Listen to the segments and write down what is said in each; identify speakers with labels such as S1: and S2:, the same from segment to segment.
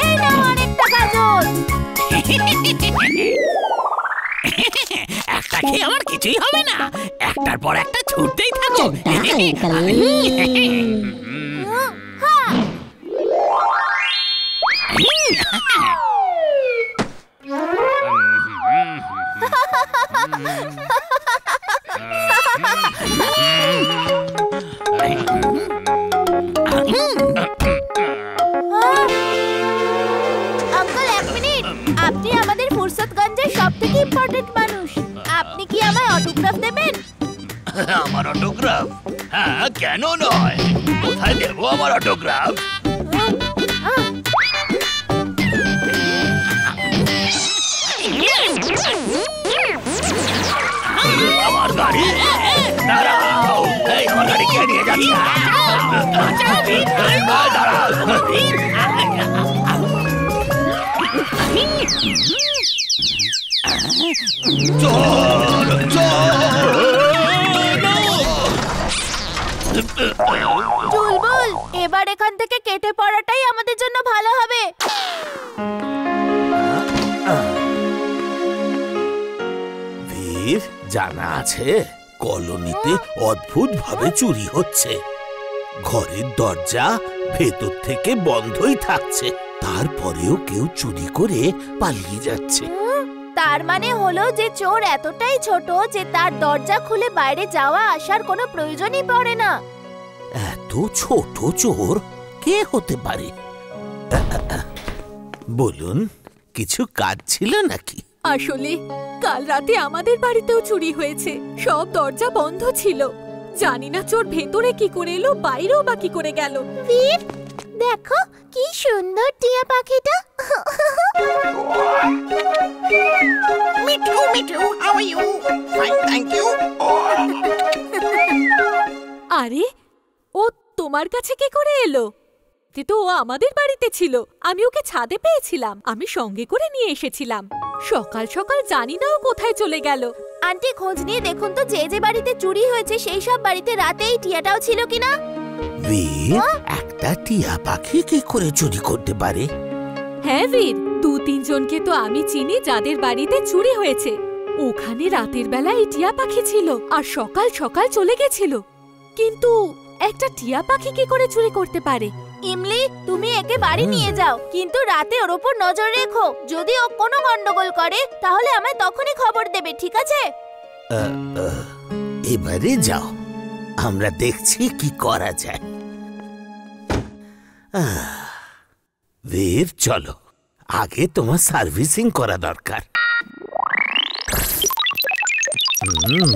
S1: এই নাও অনেকটা গাজর
S2: একটা খেয়ে আমার কিছুই হবে না একটার পর একটা ছুটতেই থাকো
S1: আঙ্কেল এক মিনিট। আপনি আমাদের ফুরসতগঞ্জের সব থেকে ইম্পর্টেন্ট মানুষ। আপনি কি আমায় অটোগ্রাফ দেবেন?
S2: আমার অটোগ্রাফ হ্যাঁ কেন নয়? কোথায় দেবো আমার অটোগ্রাফ আমার গাড়ি? দাঁড়াও। চল
S1: এবার এখান থেকে কেটে পড়াটাই আমাদের জন্য ভালো হবে।
S3: জানা আছে? কলোনিতে অদ্ভুত ভাবে চুরি হচ্ছে। ঘরের দরজা ভেতর থেকে বন্ধই থাকছে তারপরেও কেউ চুরি করে পালিয়ে যাচ্ছে।
S1: তার মানে হলো যে চোর এতটাই ছোট যে তার দরজা খুলে বাইরে যাওয়া আসার কোনো প্রয়োজনই পড়ে না।
S3: এত ছোট চোর কে হতে পারে? বলুন কিছু কাজ ছিল নাকি?
S4: আসলে কাল রাতে আমাদের বাড়িতেও চুরি হয়েছে। সব দরজা বন্ধ ছিল। জানি না চোর ভেতরে কি করে এলো বাইরেও বা কি করে গেল।
S1: বীর দেখো কি সুন্দর টিয়া পাখিটা।
S5: Mithu Mithu how are you fine thank you
S4: আরে ও তোমার কাছে কি করে এলো? তে তো ও আমাদের বাড়িতে ছিল। আমি ওকে ছাদে পেয়েছিলাম। আমি সঙ্গে করে নিয়ে এসেছিলাম। সকাল সকাল জানি না ও কোথায় চলে গেল।
S1: আন্টি খোঁজ নিয়ে দেখুন তো যে যে বাড়িতে চুরি হয়েছে সেই সব বাড়িতে রাতে এই টিয়াটাও ছিল কিনা?
S3: বীর একটা টিয়া পাখি কি করে চুরি করতে পারে?
S4: হ্যাঁ বীর দু তিনজনকে তো আমি চিনি যাদের বাড়িতে চুরি হয়েছে। ওখানে রাতের বেলা এই টিয়া পাখি ছিল আর সকাল সকাল চলে গেছিল। কিন্তু একটা টিয়া পাখি কি করে চুরি করতে পারে?
S1: ইমলি তুমি একে বাড়ি নিয়ে যাও। কিন্তু রাতে ওর উপর নজর রেখো। যদি ও কোনো গন্ডগোল করে তাহলে আমায় তখনই খবর দেবে ঠিক আছে?
S3: এবারে যাও। আমরা দেখছি কি করা যায়। চলো। আগে তোমার সার্ভিসিং করা দরকার। হুম,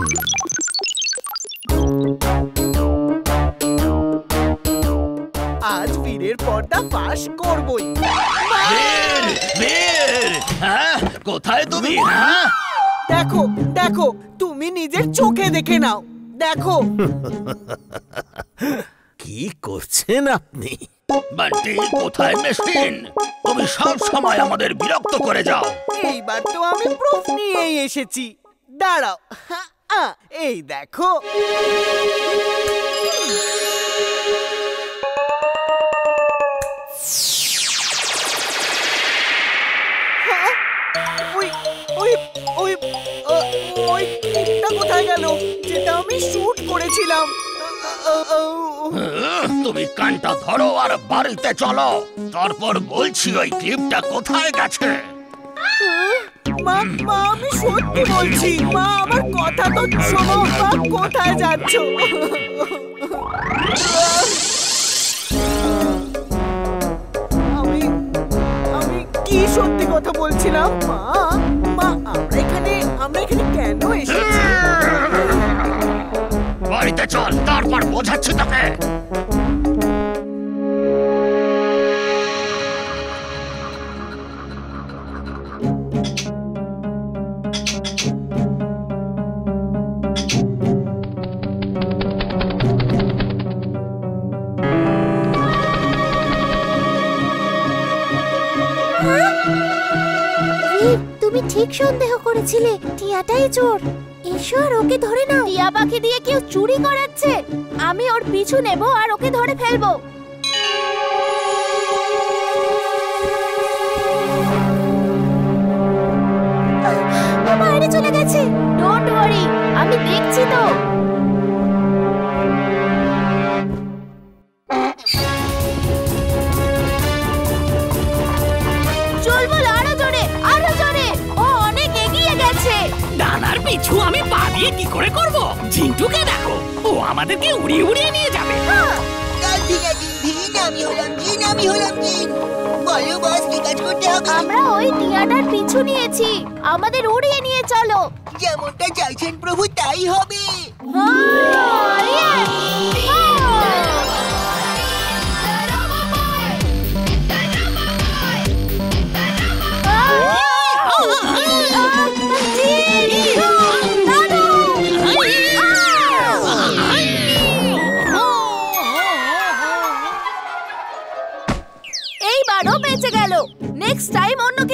S5: আজ বীরের পর্দা ফাঁস করবই।
S2: বীর বীর হ্যাঁ কোথায় তুমি? হ্যাঁ?
S5: দেখো দেখো তুমি নিজের চোখে দেখে নাও। দেখো।
S3: কি করছেন আপনি?
S2: বান্টি কোথায় মেশিন? তুমি সব সময় আমাদের বিরক্ত করে যাও।
S5: এইবার তো আমি প্রুফ নিয়েই এসেছি। দাঁড়াও। এই দেখো। ওই ওই ক্লিপটা কোথায় গেল? যেটা আমি শুট করেছিলাম।
S2: তুমি কানটা ধরো আর বাড়িতে চলো। তারপর বলছি ওই ক্লিপটা কোথায় গেছে?
S5: মা মা আমি সত্যি বলছি মা আমার কথা তো শোনো মা কোথায় যাচ্ছ? আমি আমি কি সত্যি কথা বলছিলাম মা?
S1: তুমি ঠিক সন্দেহ করেছিলে, টিয়াটাই চোর। ঈশ্বর ওকে ধরে নাও। টিয়া পাখি দিয়ে কেউ চুরি করাচ্ছে। আমি ওর পিছু নেব আর ওকে ধরে ফেলব। চলে গেছে। ডোন্ট ওয়ারি আমি দেখছি তো।
S6: আমাদেরকে উড়িয়ে উড়িয়ে নিয়ে যাবে।
S7: আমি হলাম জিন আমি হলাম জিন বলো বস কি কাজ করতে হবে
S1: আমরা ওই টিয়াটার পিছু নিয়েছি। আমাদের উড়িয়ে নিয়ে চলো।
S7: যেমনটা চাইছেন প্রভু তাই হবে।
S1: হ্যাঁ,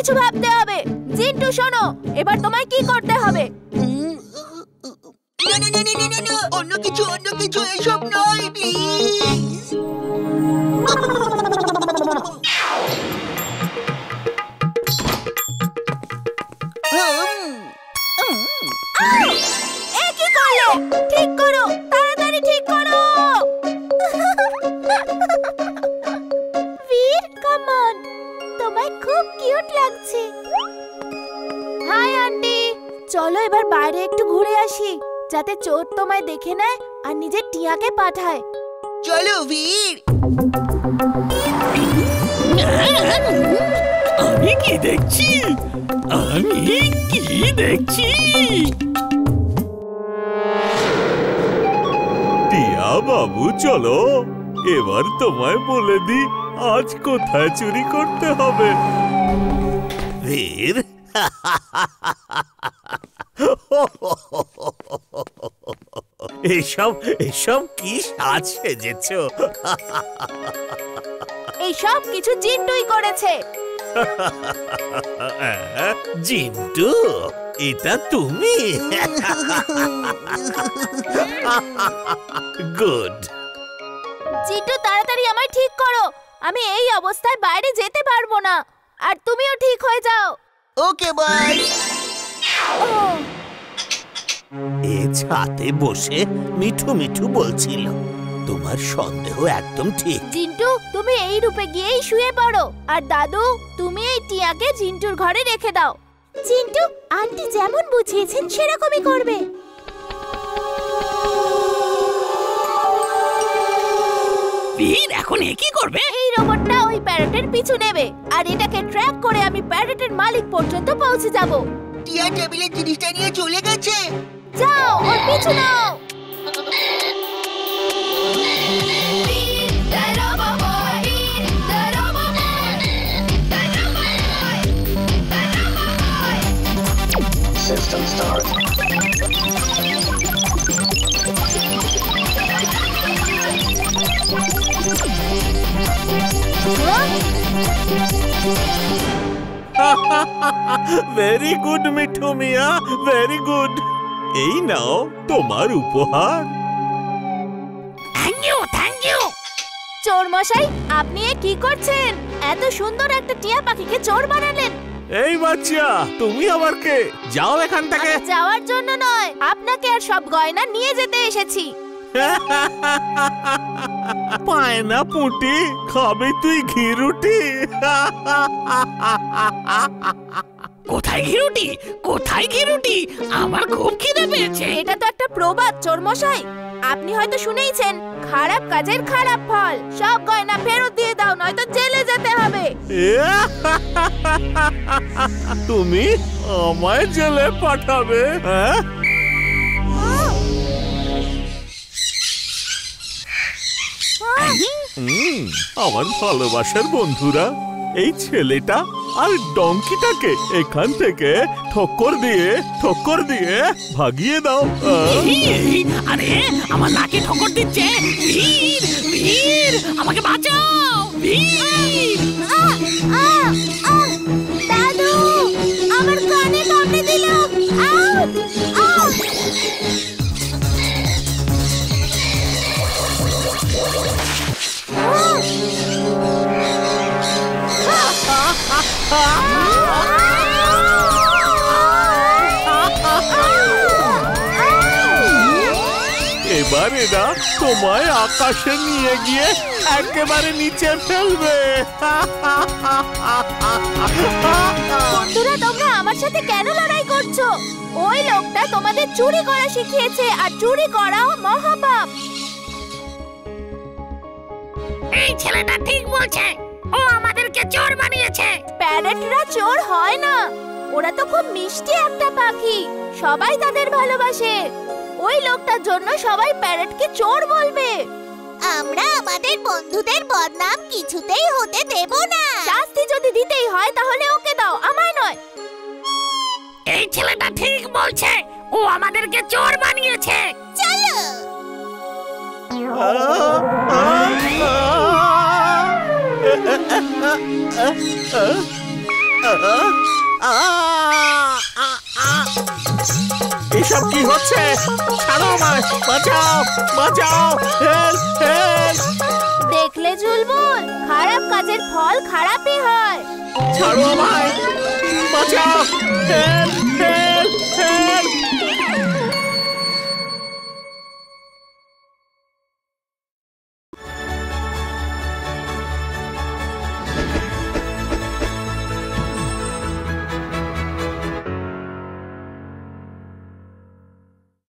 S1: কিছু ভাবতে হবে। জিন্টু, শোনো, এবার তোমায় কি করতে হবে?
S7: অন্য কিছু অন্য কিছু, এসব নয় প্লিজ
S1: তোমায় খুব কিউট লাগছে। Hi aunty. চলো এবার বাইরে একটু ঘুরে আসি যাতে চোর তোমায় দেখে নেয় আর নিজের টিয়াকে পাঠায়।
S7: চলো বীর।
S6: আমি কি দেখছি? আমি কি দেখছি?
S8: টিয়া বাবু চলো। এবার তোমায় বলে দি আজ কোথায় চুরি করতে হবে?
S3: বীর? এসব এসব কি সাজ সেজেছ?
S1: এই সব কিছু জিন্টুই করেছে।
S3: জিন্টু এটা তুমি। গুড
S1: জিন্টু তাড়াতাড়ি আমায় ঠিক করো। আমি এই অবস্থায় বাইরে যেতে পারব না। আর তুমিও ঠিক হয়ে যাও।
S7: ওকে
S1: ও।
S3: এ ছাতে বসে মিঠু মিঠু বলছিল তোমার সন্দেহ একদম ঠিক।
S1: জিন্টু তুমি এই রূপে গিয়েই শুয়ে পড়ো। আর দাদু তুমি এই টিয়াকে জিন্টুর ঘরে রেখে দাও। জিন্টু আন্টি যেমন বুঝিয়েছেন সেরকমই করবে।
S6: বীর এখন এ কি করবে?
S1: এই রোবটটা ওই প্যারেটের পিছু নেবে। আর এটাকে ট্র্যাক করে আমি প্যারেটের মালিক পর্যন্ত পৌঁছে যাব।
S7: টিয়া টেবিলের জিনিসটা নিয়ে চলে গেছে।
S1: যাও ওর পিছু নাও।
S8: Very good Mithu Miya very good এই নাও তোমার উপহার।
S6: থ্যাংক ইউ থ্যাংক ইউ
S1: চোর মশাই আপনি এ কি করছেন? এত সুন্দর একটা টিয়া পাখিকে চোর বানালেন।
S8: এই বাচ্চা তুমি আবার কে? যাও এখান থেকে।
S1: যাওয়ার জন্য নয় আপনাকে আর সব গয়না নিয়ে যেতে এসেছি।
S8: পায় না পুটি খাবে তুই ঘি রুটি।
S6: কোথায় ঘিরুটি কোথায় ঘিরুটি আমার খুব খিদে পেয়েছে।
S1: এটা তো একটা প্রবাদ চোর মশাই আপনি হয়তো শুনেইছেন খারাপ কাজের খারাপ ফল। সব গয়না ফেরত দিয়ে দাও নয়তো জেলে যেতে হবে।
S8: তুমি আমায় জেলে পাঠাবে হ্যাঁ? হুম, আমার ভালোবাসার বন্ধুরা এই ছেলেটা আর ডঙ্কিটাকে এখান থেকে ঠক্কর দিয়ে ঠক্কর দিয়ে ভাগিয়ে দাও। আহ?
S6: এই, আরে আমার নাকে ঠক্কর দিচ্ছে। আমাকে বাঁচাও! আ
S1: আহ!
S8: এরা তোমায় আকাশে নিয়ে গিয়ে একেবারে নিচে ফেলবে।
S1: বন্ধুরা তোমরা আমার সাথে কেন লড়াই করছ? ওই লোকটা তোমাদের চুরি করা শিখিয়েছে আর চুরি করাও মহাপাপ।
S6: এই ছেলেটা ঠিক বলছে। ও আমাদেরকে চোর বানিয়েছে।
S1: প্যারেটরা চোর হয় না। ওরা তো খুব মিষ্টি একটা পাখি। সবাই তাদের ভালোবাসে। ওই লোকটার জন্য সবাই প্যারেটকে চোর বলবে
S9: আমরা আমাদের বন্ধুদের বদনাম কিছুতেই হতে দেব না
S1: শাস্তি যদি দিতেই হয় তাহলে ওকে দাও আমায় নয়
S6: এই ছেলেটা ঠিক বলছে ও আমাদেরকে চোর বানিয়েছে
S9: চলো
S8: এসব কি হচ্ছে? ছাড়ো আমায় বাঁচাও বাঁচাও হেল্প হেল্প
S1: দেখলে ঝুলবুল খারাপ কাজের ফল খারাপই হয়।
S8: ছাড়ো আমায় বাঁচাও হেল্প